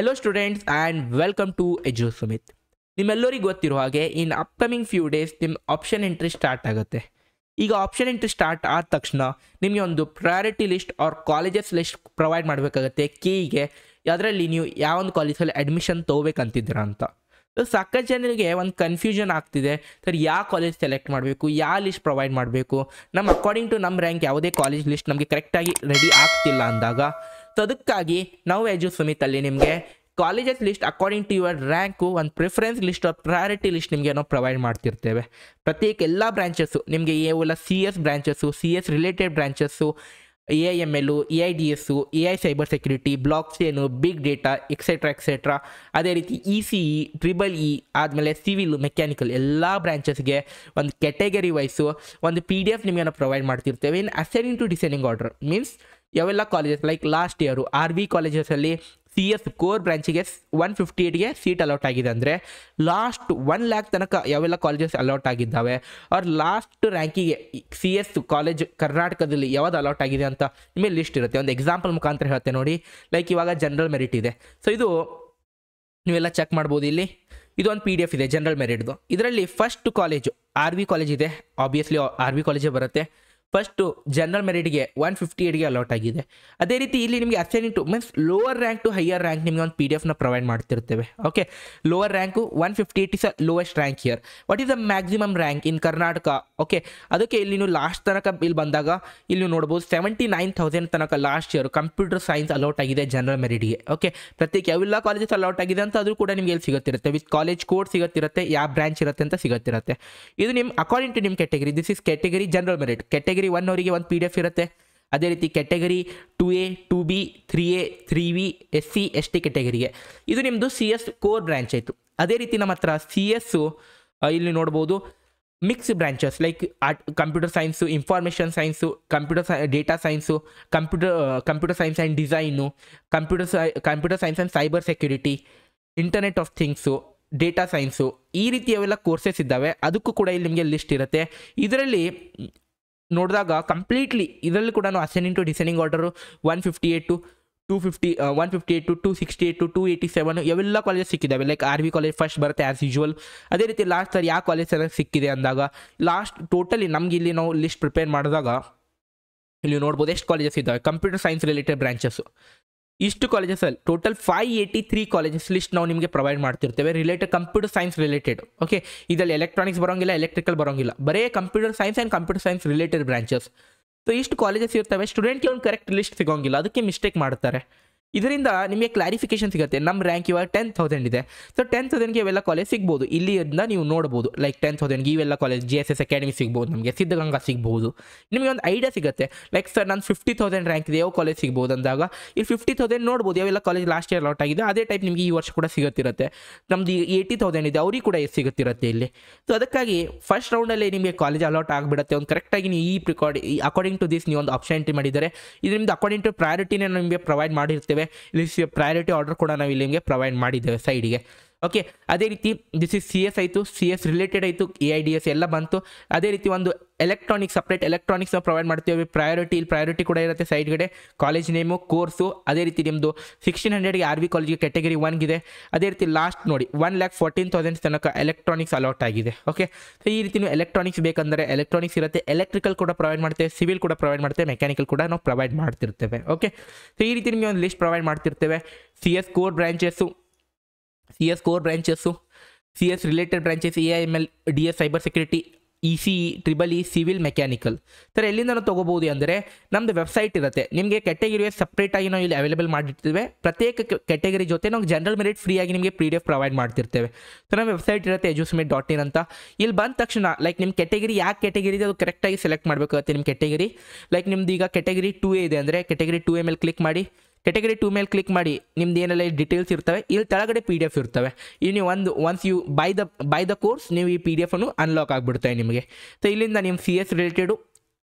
Hello students and welcome to Edu Sumit ನಿಮ್ಮೆಲ್ಲರಿಗೂ ಗೊತ್ತಿರೋ ಹಾಗೆ ಇನ್ ಅಪ್ಕಮಿಂಗ್ ಫ್ಯೂ ಡೇಸ್ ನಿಮ್ಮ ಆಪ್ಷನ್ ಎಂಟ್ರಿ ಸ್ಟಾರ್ಟ್ ಆಗುತ್ತೆ. ಈಗ ಆಪ್ಷನ್ ಎಂಟ್ರಿ ಸ್ಟಾರ್ಟ್ ಆದ ತಕ್ಷಣ ನಿಮಗೆ ಒಂದು priority list or colleges list provide ಮಾಡಬೇಕಾಗತ್ತೆ. ಕೀಗೆ ಅದರಲ್ಲಿ ನೀವು ಯಾವ ಒಂದು ಕಾಲೇಜಲ್ಲಿ ಅಡ್ಮಿಷನ್ ತೊಗೋಬೇಕಂತಿದ್ದೀರಾ ಅಂತ. ಸೊ ಸಾಕಷ್ಟು ಜನರಿಗೆ ಒಂದು ಕನ್ಫ್ಯೂಷನ್ ಆಗ್ತಿದೆ. ಸರ್, ಯಾವ ಕಾಲೇಜ್ ಸೆಲೆಕ್ಟ್ ಮಾಡಬೇಕು? ಯಾವ ಲಿಸ್ಟ್ ಪ್ರೊವೈಡ್ ಮಾಡಬೇಕು? ನಮ್ಮ ಅಕಾರ್ಡಿಂಗ್ ಟು ನಮ್ಮ ರ್ಯಾಂಕ್ ಯಾವುದೇ ಕಾಲೇಜ್ ಲಿಸ್ಟ್ ನಮಗೆ ಕರೆಕ್ಟಾಗಿ ರೆಡಿ ಆಗ್ತಿಲ್ಲ ಅಂದಾಗ ಸೊ ಅದಕ್ಕಾಗಿ ನಾವು ಎಜು ಅಲ್ಲಿ ನಿಮಗೆ colleges list according to your rank ಒಂದು preference list of priority list ನಿಮಗೆ ನಾವು ಪ್ರೊವೈಡ್ ಮಾಡ್ತಿರ್ತೇವೆ. ಪ್ರತ್ಯೇಕ ಎಲ್ಲ ಬ್ರಾಂಚಸ್ಸು ನಿಮಗೆ ಎಲ್ಲ C S branches C S related branches A I M L A I D S A I cyber security blockchain big data etcetera etcetera ಅದೇ ರೀತಿ E C E triple E ಆದಮೇಲೆ civil mechanical ಎಲ್ಲ ಬ್ರಾಂಚಸ್ಗೆ ಒಂದು category wise ಒಂದು P D F ನಿಮಗೆ provide ಮಾಡ್ತಿರ್ತೇವೆ. In ascending to descending order means ಯಾವೆಲ್ಲ colleges like last year R V ಕಾಲೇಜಸಲ್ಲಿ C S core ಬ್ರಾಂಚಿಗೆ ಒನ್ ಫಿಫ್ಟಿ ಏಟ್ಗೆ ಸೀಟ್ ಅಲೌಟ್ ಆಗಿದೆ ಅಂದರೆ ಲಾಸ್ಟ್ ಒನ್ ಲ್ಯಾಕ್ ತನಕ ಯಾವೆಲ್ಲ ಕಾಲೇಜಸ್ ಅಲೌಟ್ ಆಗಿದ್ದಾವೆ? ಅವ್ರ ಲಾಸ್ಟ್ ರ್ಯಾಂಕಿಗೆ ಸಿ ಎಸ್ ಕಾಲೇಜ್ ಕರ್ನಾಟಕದಲ್ಲಿ ಯಾವ್ದು ಅಲೌಟ್ ಆಗಿದೆ ಅಂತ ನಿಮಗೆ ಲಿಸ್ಟ್ ಇರುತ್ತೆ. ಒಂದು ಎಕ್ಸಾಂಪಲ್ ಮುಖಾಂತರ ಹೇಳ್ತೆ ನೋಡಿ. ಲೈಕ್ ಇವಾಗ ಜನರಲ್ ಮೆರಿಟ್ ಇದೆ. ಸೊ ಇದು ನೀವೆಲ್ಲ ಚೆಕ್ ಮಾಡ್ಬೋದು ಇಲ್ಲಿ. ಇದೊಂದು ಪಿ ಡಿ ಎಫ್ ಇದೆ ಜನರಲ್ ಮೆರಿಟ್ದು ಇದರಲ್ಲಿ first college R V college ಇದೆ. ಆಬ್ವಿಯಸ್ಲಿ ಆರ್ ವಿ ಕಾಲೇಜೇ ಬರುತ್ತೆ. ಫಸ್ಟು ಜನರಲ್ ಮೆರಿಟ್ಗೆ ಒನ್ ಫಿಫ್ಟಿ ಏಟ್ಗೆ ಅಲಾಟ್ ಆಗಿದೆ. ಅದೇ ರೀತಿ ಇಲ್ಲಿ ನಿಮಗೆ ascending to means lower rank to higher rank ನಿಮಗೆ ಒಂದು ಪಿ ಡಿ ಎಫ್ನ provide ಮಾಡ್ತಿರ್ತೇವೆ. Okay lower rank one fifty eight is a lowest rank here what is the maximum rank in Karnataka okay ಅದಕ್ಕೆ ಇಲ್ಲಿ ನೀವು ಲಾಸ್ಟ್ ತನಕ ಇಲ್ಲಿ ಬಂದಾಗ, ಇಲ್ಲಿ ನೀವು ನೋಡ್ಬೋದು ಸೆವೆಂಟಿ ನೈನ್ ತೌಸಂಡ್ ತನಕ last year computer science allot ಆಗಿದೆ ಜನರಲ್ ಮೆರಿಟ್ಗೆ ಓಕೆ ಪ್ರತ್ಯೇಕ ಯಾವೆಲ್ಲ ಕಾಲೇಜಸ್ ಅಲೌಟ್ ಆಗಿದೆ ಅಂತ ಅದು ಕೂಡ ನಿಮಗೆ ಇಲ್ಲಿ ಸಿಗುತ್ತಿರುತ್ತೆ. ವಿತ್ ಕಾಲೇಜ್ ಕೋಡ್ ಸಿಗುತ್ತಿರುತ್ತೆ, ಯಾವ ಬ್ರಾಂಚ್ ಇರುತ್ತೆ ಅಂತ ಸಿಗುತ್ತಿರುತ್ತೆ. ಇದು ನಿಮ್ಮ ಅಕಾರ್ಡಿಂಗ್ ಟು ನಿಮ್ಮ category this is category general merit category one ಅವರಿಗೆ ಒಂದು ಪಿ ಡಿ ಎಫ್ ಇರುತ್ತೆ. ಅದೇ ರೀತಿ category two A two B three A three V S C S T ಕೆಟಗರಿಗೆ ಇದು ನಿಮ್ಮದು ಸಿ ಎಸ್ ಕೋರ್ ಬ್ರ್ಯಾಂಚ್ ಆಯಿತು. ಅದೇ ರೀತಿ ನಮ್ಮ ಹತ್ರ ಸಿ ಎಸ್ಸು ಇಲ್ಲಿ ನೋಡ್ಬೋದು mix branches like art computer science information science computer sci data science computer computer science and design computer sci computer science and cyber security internet of things data science ಈ ರೀತಿ ಅವೆಲ್ಲ courses ಇದ್ದಾವೆ. ಅದಕ್ಕೂ ಕೂಡ ಇಲ್ಲಿ ನಿಮಗೆ ಲಿಸ್ಟ್ ಇರುತ್ತೆ. ಇದರಲ್ಲಿ ನೋಡಿದಾಗ ಕಂಪ್ಲೀಟ್ಲಿ ಇದರಲ್ಲಿ ಕೂಡ ascending to descending order one fifty eight to two fifty one fifty eight to two sixty eight to two eighty seven ಎಲ್ಲ college ಸಿಕ್ಕಿದ್ದಾವೆ. Like R V college first ಬರುತ್ತೆ ಆ್ಯಸ್ ಯೂಶುವಲ್ ಅದೇ ರೀತಿ last sir ಯಾವ college ಚೆನ್ನಾಗಿ ಸಿಕ್ಕಿದೆ ಅಂದಾಗ last totally ನಮ್ಗೆ ಇಲ್ಲಿ ನಾವು ಲಿಸ್ಟ್ ಪ್ರಿಪೇರ್ ಮಾಡಿದಾಗ, ಇಲ್ಲಿ ನೋಡ್ಬೋದು ಎಷ್ಟು ಕಾಲೇಜಸ್ ಇದ್ದಾವೆ. ಕಂಪ್ಯೂಟರ್ ಸೈನ್ಸ್ ರಿಲೇಟೆಡ್ ಬ್ರಾಂಚಸ್ಸು ಇಷ್ಟು ಕಾಲೇಜಸಲ್ಲಿ total five eighty three colleges list ನಾವು ನಿಮಗೆ provide ಮಾಡ್ತಿರ್ತೇವೆ. Related computer science related okay ಇದರಲ್ಲಿ ಎಲೆಕ್ಟ್ರಾನಿಕ್ಸ್ ಬರೋಂಗಿಲ್ಲ ಎಲೆಕ್ಟ್ರಿಕಲ್ ಬರೋಂಗಿಲ್ಲ. ಬರೇ computer science and computer science related branches so ಇಷ್ಟು ಕಾಲೇಜಸ್ ಇರ್ತವೆ ಸ್ಟೂಡೆಂಟ್ಗೆ ಒಂದು ಕರೆಕ್ಟ್ ಲಿಸ್ಟ್ ಸಿಗೋಂಗಿಲ್ಲ. ಅದಕ್ಕೆ ಮಿಸ್ಟೇಕ್ ಮಾಡ್ತಾರೆ. ಇದರಿಂದ ನಿಮಗೆ ಕ್ಲಾರಿಫಿಕೇಶನ್ ಸಿಗುತ್ತೆ. ನಮ್ಮ ರ್ಯಾಂಕ್ ಇವಾಗ ಟೆನ್ ತೌಸಂಡ್ ಇದೆ. ಸೊ ಟೆನ್ ತೌಸಂಡ್ಗೆ ಇವೆಲ್ಲ ಕಾಲೇಜ್ ಸಿಗ್ಬೋದು. ಇಲ್ಲಿಂದ ನೀವು ನೋಡ್ಬೋದು. ಲೈಕ್ ಟೆನ್ ತೌಸಂಡ್ಗೆ ಇವೆಲ್ಲ college G S S academy ಸಿಗ್ಬೋದು ನಮಗೆ, ಸಿದ್ಧಗಂಗಾ ಸಿಗ್ಬೋದು. ನಿಮಗೆ ಒಂದು ಐಡಿಯಾ ಸಿಗುತ್ತೆ. ಲೈಕ್ ಸರ್ ನಾನು ಫಿಫ್ಟಿ ತೌಸಂಡ್ ರ್ಯಾಂಕ್ ಇದೆ, ಯಾವ ಕಾಲೇಜ್ ಸಿಗ್ಬೋದು ಅಂದಾಗ ಇಲ್ಲಿ ಫಿಫ್ಟಿ ತೌಸಂಡ್ ನೋಡ್ಬೋದು ಯಾವೆಲ್ಲ ಕಾಲೇಜ್ ಲಾಸ್ಟ್ ಇಯರ್ ಲಾಟ್ ಆಗಿದೆ, ಅದೇ ಟೈಪ್ ನಿಮಗೆ ಈ ವರ್ಷ ಕೂಡ ಸಿಗುತ್ತಿರುತ್ತೆ. ನಮ್ದು ಏಯ್ಟಿ ತೌಸಂಡ್ ಇದೆ, ಅವ್ರಿಗೆ ಕೂಡ ಸಿಗುತ್ತಿರುತ್ತೆ ಇಲ್ಲಿ. ಸೊ ಅದಕ್ಕಾಗಿ ಫಸ್ಟ್ ರೌಂಡಲ್ಲಿ ನಿಮಗೆ ಕಾಲೇಜ್ ಅಲಾಟ್ ಆಗಿಬಿಡುತ್ತೆ. ಒಂದು ಕರೆಕ್ಟಾಗಿ ನೀವು ಈ ಪ್ರಿಕಾರ್ಡ್ ಈ ಅಕಾರ್ಡಿಂಗ್ ಟು ದಿಸ್ ನೀವು ಒಂದು ಆಪ್ಷನ್ ಎಂಟ್ರಿ ಮಾಡಿದರೆ ಇದು ನಿಮ್ದು ಅಕಾರ್ಡಿಂಗ್ ಟು ಪ್ರಯಾರಿಟಿನೇ ನಿಮಗೆ ಪ್ರೊವೈಡ್ ಮಾಡಿರ್ತೇವೆ. ಇಲ್ಲಿ ಪ್ರಯಾರಿಟಿ ಆರ್ಡರ್ ಕೂಡ ನಾವು ಇಲ್ಲಿ ನಿಮಗೆ ಪ್ರೊವೈಡ್ ಮಾಡಿದ್ದೇವೆ ಸೈಡಿಗೆ ಓಕೆ ಅದೇ ರೀತಿ ದಿಸ್ ಇಸ್ ಸಿ ಎಸ್ ಆಯಿತು ಸಿ ಎಸ್ ರಿಲೇಟೆಡ್ ಆಯಿತು ಎ ಐ ಡಿ ಎಸ್ ಎಲ್ಲ ಬಂತು. ಅದೇ ರೀತಿ ಒಂದು ಎಲೆಕ್ಟ್ರಾನಿಕ್ಸ್ ಸಪ್ರೇಟ್ ಎಲೆಕ್ಟ್ರಾನಿಕ್ಸ್ ಪ್ರೊವೈಡ್ ಮಾಡ್ತೀವಿ. ಪ್ರಯಾರಿಟಿ ಇಲ್ಲಿ ಪ್ರಯಾರಿಟಿ ಕೂಡ ಇರುತ್ತೆ ಸೈಡ್ಗಡೆ ಕಾಲೇಜ್ ನೇಮು ಕೋರ್ಸು ಅದೇ ರೀತಿ ನಿಮ್ಮದು ಸಿಕ್ಸ್ಟೀನ್ ಹಂಡ್ರೆಡ್ಗೆ ಆರ್ ವಿ ಕಾಲೇಜ್ಗೆ ಕೆಟಗರಿ ಒನ್ಗಿದೆ ಅದೇ ರೀತಿ ಲಾಸ್ಟ್ ನೋಡಿ ಒನ್ ಲ್ಯಾಕ್ ಫೋರ್ಟೀನ್ ತೌಸಂಡ್ ತನಕ ಎಲೆಕ್ಟ್ರಾನಿಕ್ಸ್ ಅಲೌಟ್ ಆಗಿದೆ. ಓಕೆ ಸೊ ಈ ರೀತಿ ನೀವು ಎಲೆಕ್ಟ್ರಾನಿಕ್ಸ್ ಬೇಕಂದರೆ ಎಲೆಕ್ಟ್ರಾನಿಕ್ಸ್ ಇರುತ್ತೆ. ಎಲೆಕ್ಟ್ರಿಕಲ್ ಕೂಡ ಪ್ರೊವೈಡ್ ಮಾಡ್ತೇವೆ ಸಿವಿಲ್ ಕೂಡ ಪ್ರೊವೈಡ್ ಮಾಡ್ತೇವೆ ಮೆಕ್ಯಾನಿಕಲ್ ಕೂಡ ನಾವು ಪ್ರೊವೈಡ್ ಮಾಡ್ತಿರ್ತೇವೆ. ಓಕೆ ಸೊ ಈ ರೀತಿ ನಿಮಗೆ ಒಂದು list provide ಮಾಡ್ತಿರ್ತೇವೆ. C S core branches C S core branches C S related branches A I M L D S cyber security E C E triple E civil mechanical sir ಎಲ್ಲಿಂದ ನಾವು ತೊಗೋಬೋದು ಅಂದರೆ ನಮ್ಮದು website ಇರುತ್ತೆ. ನಿಮಗೆ category ಸಪ್ರೇಟಾಗಿ ನಾವು ಇಲ್ಲಿ ಅವೈಲೇಬಲ್ ಮಾಡಿರ್ತೀವಿ. ಪ್ರತ್ಯೇಕ ಕೆಟಗರಿ ಜೊತೆ ನಾವು ಜನರಲ್ ಮೆರಿಟ್ ಫ್ರೀಯಾಗಿ ನಿಮಗೆ ಪಿ ಡಿ ಎಫ್ ಪ್ರೊವೈಡ್ ಮಾಡ್ತಿರ್ತೇವೆ. ಸೊ ನಮ್ಮ ವೆಬ್ಸೈಟ್ ಇರುತ್ತೆ ಎಜುಸ್ಮೆಂಟ್ ಡಾಟ್ ಇನ್ ಅಂತ. ಇಲ್ಲಿ ಬಂದ ತಕ್ಷಣ ಲೈಕ್ ನಿಮ್ಮ ಕೆಟಗರಿ ಯಾಕೆ ಕೆಟಗರಿ ಇದೆ ಅದು ಕರೆಕ್ಟಾಗಿ ಸೆಲೆಕ್ಟ್ ಮಾಡಬೇಕಾಗುತ್ತೆ ನಿಮ್ಮ ಕೆಟಗರಿ ಲೈಕ್ ನಿಮ್ದು ಈಗ ಕೆಟಗರಿ ಟೂ ಎ ಇದೆ ಅಂದರೆ ಕೆಟಗರಿ ಟೂ ಎ ಮೇಲೆ ಕ್ಲಿಕ್ ಮಾಡಿ. ಕೆಟಗರಿ ಟೂ ಮೇಲೆ ಕ್ಲಿಕ್ ಮಾಡಿ ನಿಮ್ದು ಏನೆಲ್ಲ ಡೀಟೇಲ್ಸ್ ಇರ್ತವೆ, ಇಲ್ಲಿ ಕೆಳಗಡೆ ಪಿ ಡಿ ಎಫ್ ಇರ್ತವೆ. ಇಲ್ಲಿ ನೀವು ಒಂದು once you buy the buy the course ನೀವು ಈ ಪಿ ಡಿ ಎಫನ್ನು ಅನ್ಲಾಕ್ ಆಗಿಬಿಡ್ತವೆ ನಿಮಗೆ. ಸೊ ಇಲ್ಲಿಂದ ನಿಮ್ಮ ಸಿ ಎಸ್ ರಿಲೇಟೆಡು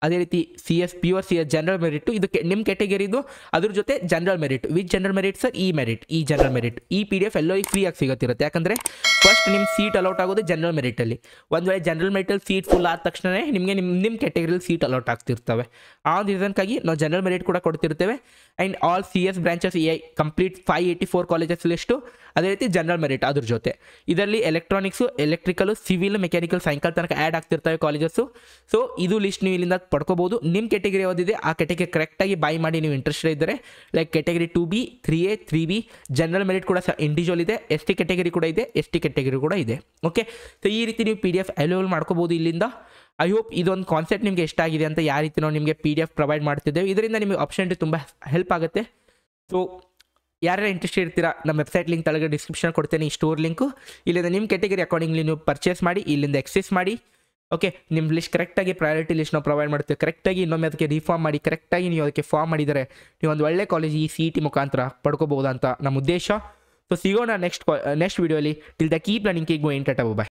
ಅದೇ ರೀತಿ C S P C S general merit ಇದು ಕೆ- ನಿಮ್ಮ ಕೆಟಗರಿದು ಅದ್ರ ಜೊತೆ general merit with general merit sir ಈ ಮೆರಿಟ್ ಈ ಜನರಲ್ ಮೆರಿಟ್ ಈ ಪಿ ಡಿ ಎಫ್ ಎಲ್ಲೋ ಫ್ರೀ ಆಗಿ ಸಿಗುತ್ತಿರುತ್ತೆ. ಯಾಕಂದರೆ ಫಸ್ಟ್ ನಿಮ್ಮ ಸೀಟ್ ಅಲೌಟ್ ಆಗೋದು ಜನರಲ್ ಮೆರಿಟಲ್ಲಿ ಒಂದು ವೇಳೆ ಜನರಲ್ ಮೆರಿಟಲ್ಲಿ ಸೀಟ್ ಫುಲ್ ಆದ ತಕ್ಷಣವೇ ನಿಮಗೆ ನಿಮ್ಮ ನಿಮ್ಮ ಕೆಟಗರಿಲಿ ಸೀಟ್ ಅಲೌಟ್ ಆಗ್ತಿರ್ತವೆ. ಆ ರೀಸನ್ಗಾಗಿ ನಾವು ಜನರಲ್ ಮೆರಿಟ್ ಕೂಡ ಕೊಡ್ತಿರ್ತೇವೆ. And all C S branches a complete five eighty four colleges list ಅದೇ ರೀತಿ ಜನರಲ್ ಮೆರಿಟ್ ಅದ್ರ ಜೊತೆ. ಇದರಲ್ಲಿ electronics electrical civil mechanical cycle ತನಕ ಆ್ಯಡ್ ಆಗ್ತಿರ್ತವೆ ಕಾಲೇಜಸ್ಸು ಸೊ ಇದು ಲಿಸ್ಟ್ ನೀವು ಇಲ್ಲಿಂದ ಪಡ್ಕೋಬೋದು ನಿಮ್ಮ ಕೆಟಗರಿ ಯಾವುದಿದೆ, ಆ ಕೆಟಗರಿ ಕರೆಕ್ಟಾಗಿ ಬೈ ಮಾಡಿ ನೀವು ಇಂಟ್ರೆಸ್ಟೆಡ್ ಇದ್ದರೆ like category two B three A three B general merit ಕೂಡ ಸಹ ಇಂಡಿವಿಜುವಲ್ ಇದೆ ಎಸ್ ಟಿ ಕೆಟಗರಿ ಕೂಡ ಇದೆ ಎಸ್ ಟಿ ಕೆಟಗರಿ ಕೂಡ ಇದೆ. ಓಕೆ ಸೊ ಈ ರೀತಿ ನೀವು ಪಿ ಡಿ ಎಫ್ ಅವೈಲೇಬಲ್ ಮಾಡ್ಕೋಬೋದು ಇಲ್ಲಿಂದ. ಐ ಹೋಪ್ ಇದೊಂದು ಕಾನ್ಸೆಪ್ಟ್ ನಿಮಗೆ ಎಷ್ಟ ಆಗಿದೆ ಅಂತ ಯಾವ ರೀತಿ ನಾವು ನಿಮಗೆ ಪಿ ಡಿ ಎಫ್ ಪ್ರೊವೈಡ್ ಮಾಡ್ತಿದ್ದೇವೆ. ಇದರಿಂದ ನಿಮಗೆ ಆಪ್ಷನ್ ತುಂಬ ಹೆಲ್ಪ್ ಆಗುತ್ತೆ. ಸೊ ಯಾರ್ಯಾರು ಇಂಟ್ರೆಸ್ಟ್ ಇರ್ತೀರಾ, ನಮ್ಮ ವೆಬ್ಸೈಟ್ ಲಿಂಕ್ ತಳಗೆ ಡಿಸ್ಕ್ರಿಪ್ಷನ್ ಕೊಡ್ತೇನೆ ಈ ಸ್ಟೋರ್ ಲಿಂಕು ಇಲ್ಲಿಂದ ನಿಮ್ಮ ಕೆಟಗರಿ ಅಕಾರ್ಡಿಂಗ್ಲಿ ನೀವು ಪರ್ಚೇಸ್ ಮಾಡಿ, ಇಲ್ಲಿಂದ ಎಕ್ಸೆಸ್ ಮಾಡಿ. ಓಕೆ ನಿಮ್ಮ ಲಿಸ್ಟ್ ಕರೆಕ್ಟಾಗಿ ಪ್ರಯಾರಿಟಿ ಲಿಸ್ಟ್ ನಾವು ಪ್ರೊವೈಡ್ ಮಾಡ್ತೀವಿ. ಕರೆಕ್ಟಾಗಿ ಇನ್ನೊಮ್ಮೆ ಅದಕ್ಕೆ ರಿಫಾರ್ಮ್ ಮಾಡಿ ಕರೆಕ್ಟಾಗಿ ನೀವು ಅದಕ್ಕೆ ಫಾರ್ಮ್ ಮಾಡಿದರೆ ನೀವು ಒಂದು ಒಳ್ಳೆ ಕಾಲೇಜ್ ಈ ಸಿ ಟಿ ಮುಖಾಂತರ ಅಂತ ನಮ್ಮ ಉದ್ದೇಶ. ಸೊ ಸಿಗೋಣ ನೆಕ್ಸ್ಟ್ ನೆಕ್ಸ್ಟ್ ವಿಡಿಯೋಲಿ till the keep learning keep going tata bye